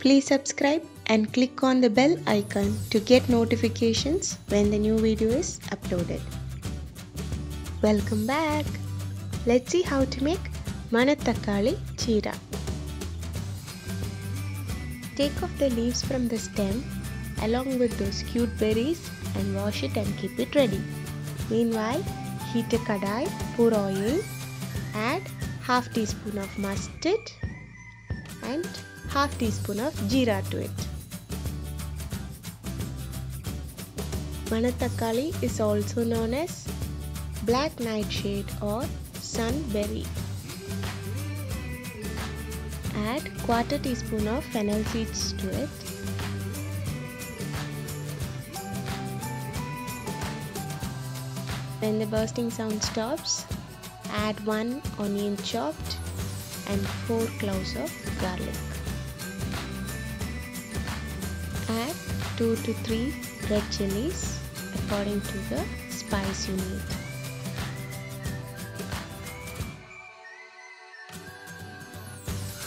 Please subscribe and click on the bell icon to get notifications when the new video is uploaded. Welcome back. Let's see how to make Manathakkali Cheera. Take off the leaves from the stem along with those cute berries and wash it and keep it ready. Meanwhile, heat a kadai, pour oil, add half teaspoon of mustard and half teaspoon of jeera to it. Manathakkali is also known as black nightshade or sunberry. Add quarter teaspoon of fennel seeds to it. When the bursting sound stops, add 1 onion chopped and 4 cloves of garlic. Add 2 to 3 red chilies according to the spice you need.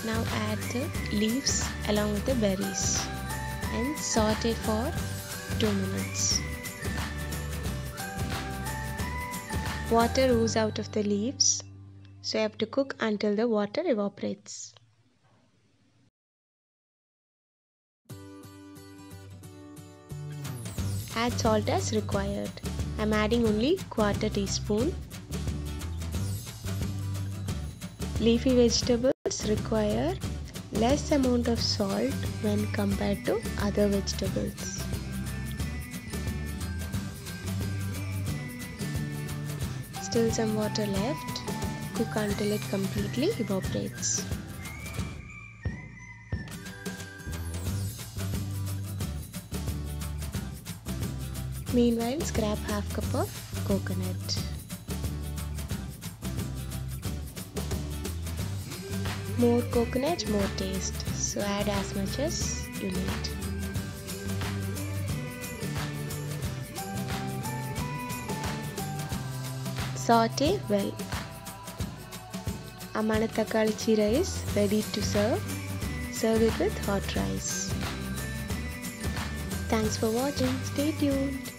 Now add the leaves along with the berries and saute for 2 minutes. Water oozes out of the leaves so you have to cook until the water evaporates. Add salt as required. I am adding only quarter teaspoon. Leafy vegetables require less amount of salt when compared to other vegetables. Still some water left. Cook until it completely evaporates. Meanwhile, scrap half cup of coconut. More coconut, more taste. So add as much as you need. Saute well. Amana Takali Cheera is ready to serve. Serve it with hot rice. Thanks for watching. Stay tuned.